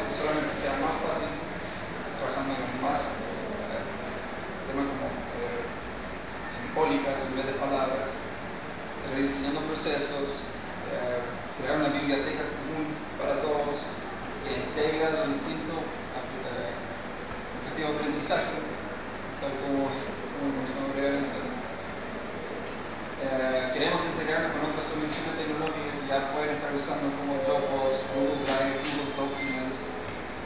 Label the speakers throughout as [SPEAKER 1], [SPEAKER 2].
[SPEAKER 1] que solamente sea más fácil, trabajando con más eh, temas como eh, simbólicas en vez de palabras, rediseñando procesos, eh, crear una biblioteca común para todos que integra los distintos objetivos de aprendizaje, tal como, como conversamos previamente. Eh, queremos integrarnos con otras soluciones tecnológicas que usando como Dropbox, Google Drive, Google Documents,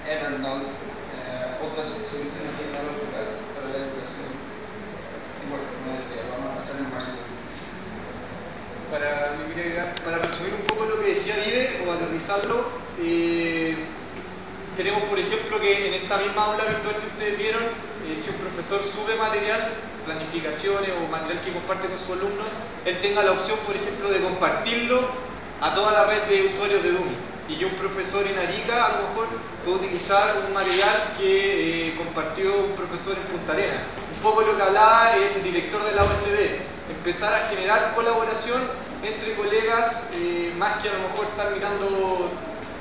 [SPEAKER 1] Evernote, eh, otras soluciones tecnológicas para la educación. Y bueno, como decía, vamos a hacer en marzo.
[SPEAKER 2] Para, para resumir un poco lo que decía Vive o aterrizarlo, eh, tenemos por ejemplo que en esta misma aula virtual que ustedes vieron, eh, si un profesor sube material, planificaciones o material que comparte con sus alumnos, él tenga la opción, por ejemplo, de compartirlo a toda la red de usuarios de Dumi. Y que un profesor en Arica a lo mejor puede utilizar un material que eh, compartió un profesor en Punta Arena. Un poco lo que hablaba el director de la OSD, empezar a generar colaboración entre colegas, eh, más que a lo mejor estar mirando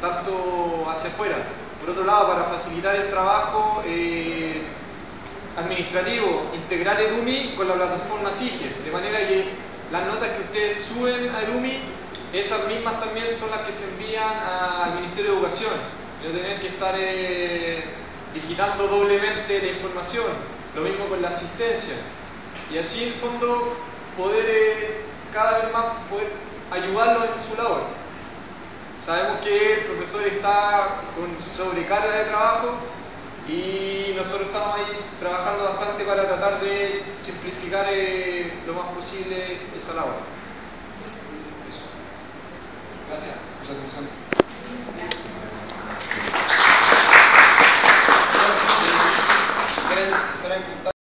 [SPEAKER 2] tanto hacia afuera. Por otro lado, para facilitar el trabajo eh, administrativo, integrar Edumi con la plataforma SIGE, de manera que las notas que ustedes suben a Edumi, esas mismas también son las que se envían al Ministerio de Educación. No tener que estar eh, digitando doblemente la información. Lo mismo con la asistencia. Y así, en el fondo, poder eh, cada vez más poder ayudarlos en su labor. Sabemos que el profesor está con sobrecarga de trabajo y nosotros estamos ahí trabajando bastante para tratar de simplificar eh, lo más posible esa labor.
[SPEAKER 1] Eso. Gracias por su atención.